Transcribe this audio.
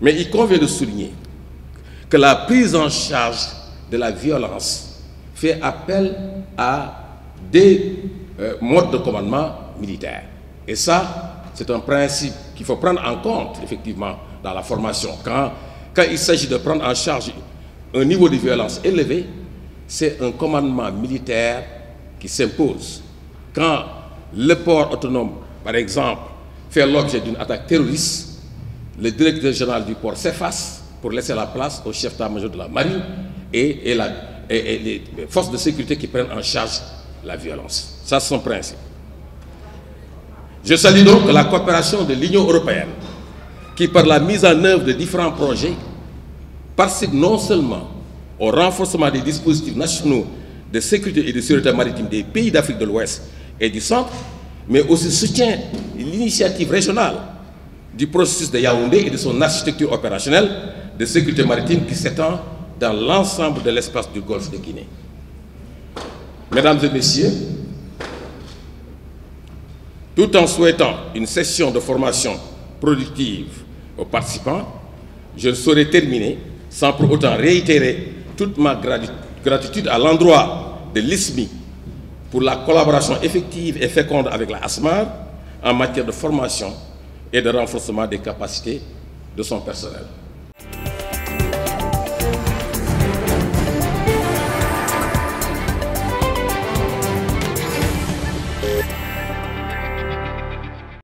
Mais il convient de souligner que la prise en charge de la violence fait appel à des euh, modes de commandement militaire. Et ça, c'est un principe qu'il faut prendre en compte, effectivement, dans la formation. Quand, quand il s'agit de prendre en charge un niveau de violence élevé, c'est un commandement militaire qui s'impose. Quand le port autonome, par exemple, fait l'objet d'une attaque terroriste, le directeur général du port s'efface pour laisser la place au chef d'état-major de la marine et, les forces de sécurité qui prennent en charge la violence. Ça, c'est son principe. Je salue donc la coopération de l'Union européenne qui, par la mise en œuvre de différents projets, participe non seulement au renforcement des dispositifs nationaux de sécurité et de sécurité maritime des pays d'Afrique de l'Ouest et du Centre, mais aussi soutient l'initiative régionale du processus de Yaoundé et de son architecture opérationnelle de sécurité maritime qui s'étend dans l'ensemble de l'espace du Golfe de Guinée. Mesdames et Messieurs, tout en souhaitant une session de formation productive aux participants, je ne saurais terminer sans pour autant réitérer toute ma gratitude à l'endroit de l'ISMI pour la collaboration effective et féconde avec la ASMAR en matière de formation et de renforcement des capacités de son personnel.